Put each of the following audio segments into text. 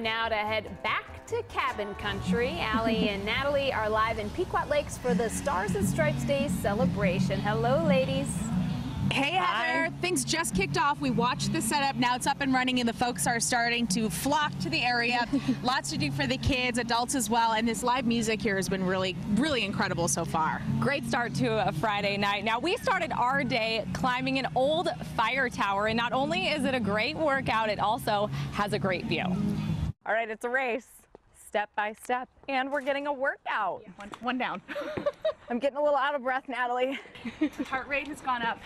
time now to head back to cabin country. Ali and Natalie are live in Pequot Lakes for the Stars and Stripes Day celebration. Hello, ladies. Hey Heather, Hi. things just kicked off. We watched the setup. Now it's up and running, and the folks are starting to flock to the area. Lots to do for the kids, adults as well. And this live music here has been really, really incredible so far. Great start to a Friday night. Now, we started our day climbing an old fire tower, and not only is it a great workout, it also has a great view. All right, it's a race, step by step, and we're getting a workout. One, one down. I'm getting a little out of breath, Natalie. Heart rate has gone up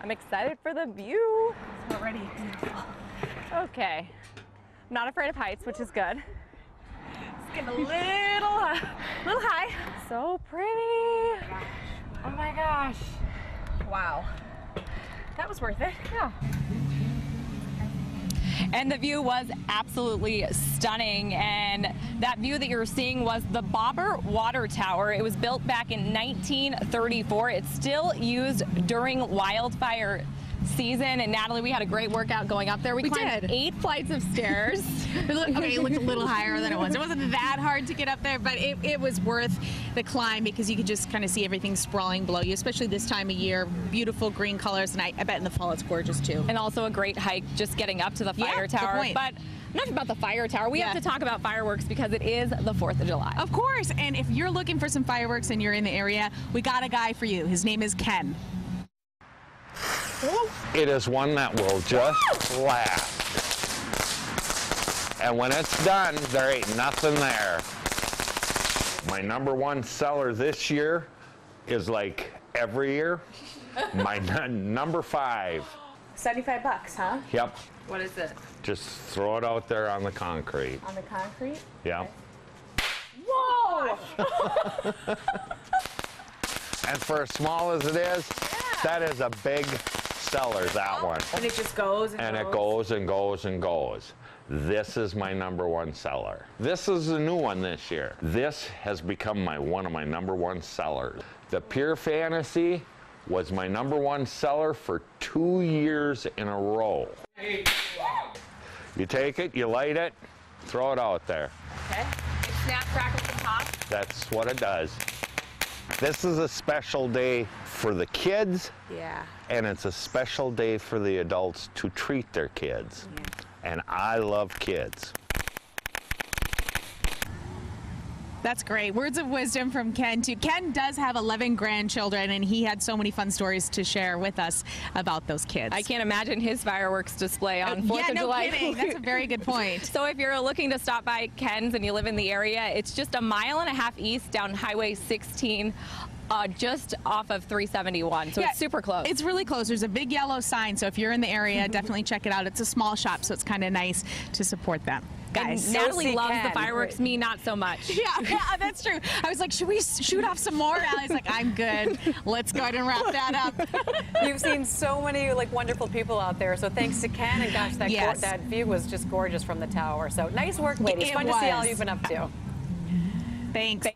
I'm excited for the view. already. Okay. I'm not afraid of heights, which is good. It's getting a little, uh, little high. So pretty. Oh my gosh. Wow. That was worth it. Yeah. And the view was absolutely stunning. And that view that you're seeing was the Bobber Water Tower. It was built back in 1934. It's still used during wildfire season. And Natalie, we had a great workout going up there. We, We climbed did. eight flights of stairs. It looked- okay, it looked a little higher than it was. It wasn't that hard to get up there, but it, it was worth the climb because you could just kind of see everything sprawling below you, especially this time of year. Beautiful green colors, and I, I bet in the fall it's gorgeous too. and also a great hike just getting up to the Yeah, fire good tower. point. But enough about the fire tower. We have to talk about fireworks because it is the 4th of July. Of course, and if you're looking for some fireworks and you're in the area, we got a guy for you. His name is Ken. It is one that will just last. And when it's done, there ain't nothing there. My number one seller this year is like every year. My number five. 75 bucks, huh? Yep. What is it? Just throw it out there on the concrete. On the concrete? Yep. Whoa! And for as small as it is, that is a big seller, that one. And it just goes and, and it goes and goes and goes. This is my number one seller. This is a new one this year. This has become my one of my number one sellers. The Pure Fantasy was my number one seller for two years in a row. You take it, you light it, throw it out there. Okay. It snap, crackles, and pops. That's what it does. This is a special day for the kids, Yeah. and it's a special day for the adults to treat their kids. And I love kids. That's great. Words of wisdom from Ken, too. Ken does have 11 grandchildren, and he had so many fun stories to share with us about those kids. I can't imagine his fireworks display on 4th yeah, of no July. kidding. That's a very good point. So if you're looking to stop by Ken's and you live in the area, it's just a mile and a half east down Highway 16, uh, just off of 371. So Yeah, it's super close. It's really close. There's a big yellow sign, so if you're in the area, definitely check it out. It's a small shop, so it's kind of nice to support them. And Natalie loves the fireworks, me not so much. Yeah, yeah, that's true. I was like, should we shoot off some more? Ali's like, I'm good. Let's go ahead and wrap that up. You've seen so many like wonderful people out there. So thanks to Ken and gosh, that Yes. that view was just gorgeous from the tower. So nice work, ladies. It Fun to see all you've been up to. Thanks.